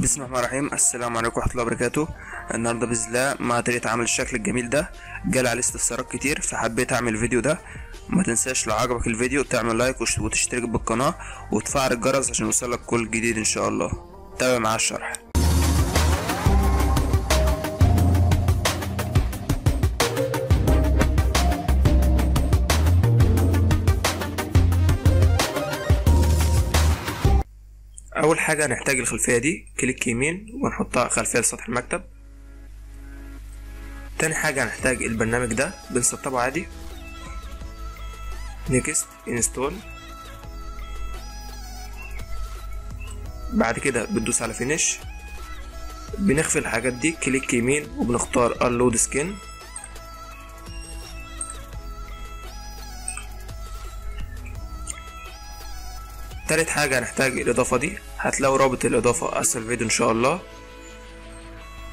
بسم الله الرحمن الرحيم. السلام عليكم ورحمة الله وبركاته. النهارده بإذن الله مع طريقه عمل الشكل الجميل ده جالي عليه استفسارات كتير فحبيت أعمل الفيديو ده. ما تنساش لو عجبك الفيديو تعمل لايك وتشترك بالقناة وتفعل الجرس عشان يوصلك كل جديد إن شاء الله. تابع معايا الشرح. اول حاجة هنحتاج الخلفية دي click يمين ونحطها خلفية لسطح المكتب. تاني حاجة هنحتاج البرنامج ده بنسطبه عادي. next install بعد كده بندوس على finish بنخفي الحاجات دي click يمين وبنختار ال load skin تالت حاجة هنحتاج الإضافة دي. هتلاقوا رابط الإضافة أسفل الفيديو إن شاء الله.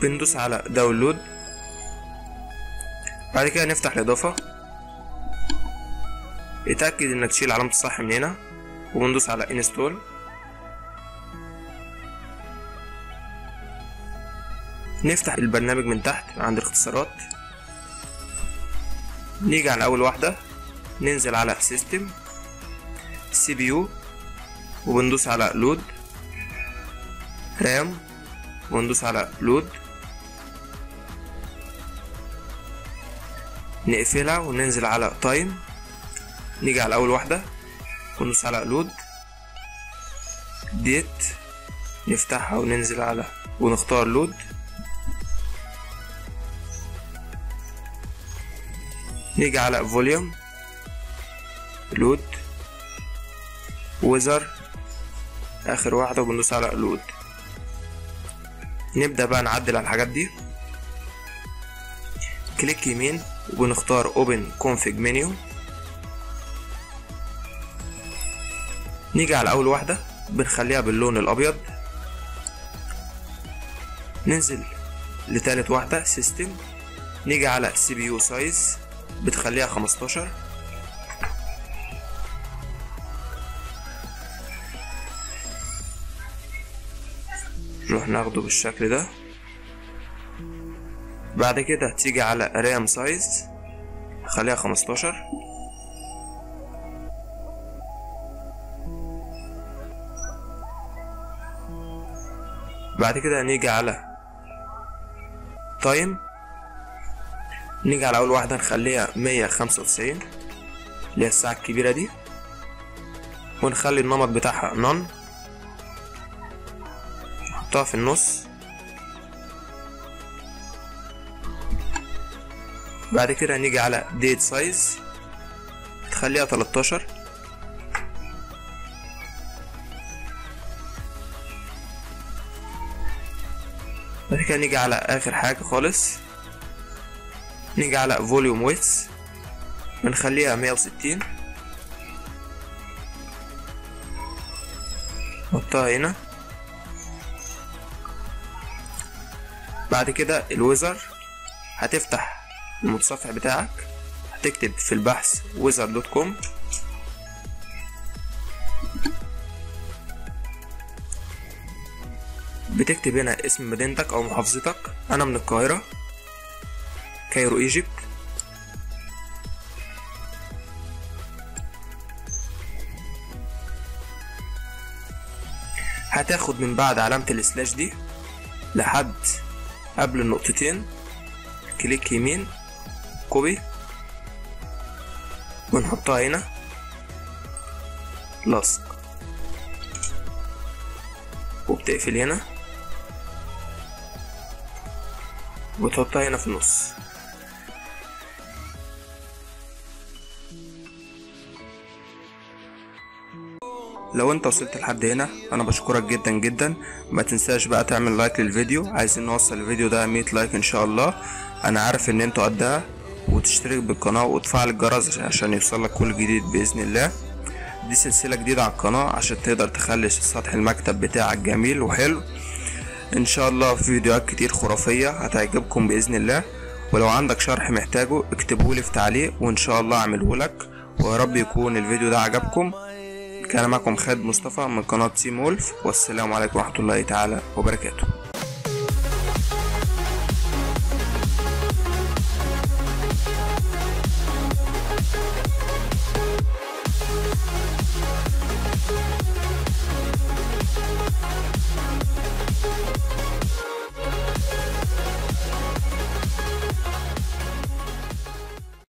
بندوس على download. بعد كده نفتح الإضافة. اتأكد إنك تشيل علامة الصح من هنا. وبندوس على install نفتح البرنامج من تحت عند الاختصارات. نيجي على أول واحدة. ننزل على system CPU وبندوس على load RAM وندوس على load نقفلها وننزل على time نيجي على أول واحدة. وندوس على load date نفتحها وننزل على ونختار load نيجي على volume load weather آخر واحدة وبندوس على load نبدأ بقى نعدل على الحاجات دي. click يمين وبنختار open config menu. نيجي على أول واحدة بنخليها باللون الأبيض. ننزل لتالت واحدة system نيجي على CPU size بتخليها خمستاشر. نروح ناخده بالشكل ده. بعد كده تيجي على RAM size خليها خمستاشر. بعد كده نيجي على time نيجي على أول واحدة نخليها مية خمسة وتسعين اللي هي الساعة الكبيرة دي. ونخلي النمط بتاعها none نحطها في النص. بعد كده نيجي على date size تخليها 13 بعد كده نيجي على آخر حاجة خالص. نيجي على volume width بنخليها 160 نحطها هنا. بعد كده ال weather هتفتح المتصفح بتاعك هتكتب في البحث weather dot com. بتكتب هنا اسم مدينتك أو محافظتك. أنا من القاهرة Cairo Egypt. هتاخد من بعد علامة ال slash دي لحد قبل النقطتين click يمين copy ونحطها هنا. لصق وبتقفل هنا. وتحطها هنا في النص. لو انت وصلت لحد هنا أنا بشكرك جدا جدا. ما تنساش بقى تعمل like للفيديو. عايزين نوصل الفيديو ده 100 like إن شاء الله. أنا عارف إن أنتوا قدها. وتشترك بالقناة وتفعل الجرس عشان يوصلك كل جديد بإذن الله. دي سلسلة جديدة على القناة عشان تقدر تخلي سطح المكتب بتاعك جميل وحلو. إن شاء الله في فيديوهات كتير خرافية هتعجبكم بإذن الله. ولو عندك شرح محتاجه اكتبهولي في تعليق وإن شاء الله أعمله لك. ويا رب يكون الفيديو ده عجبكم. كان معكم خالد مصطفى من قناة سيم وولف والسلام عليكم ورحمة الله تعالى وبركاته.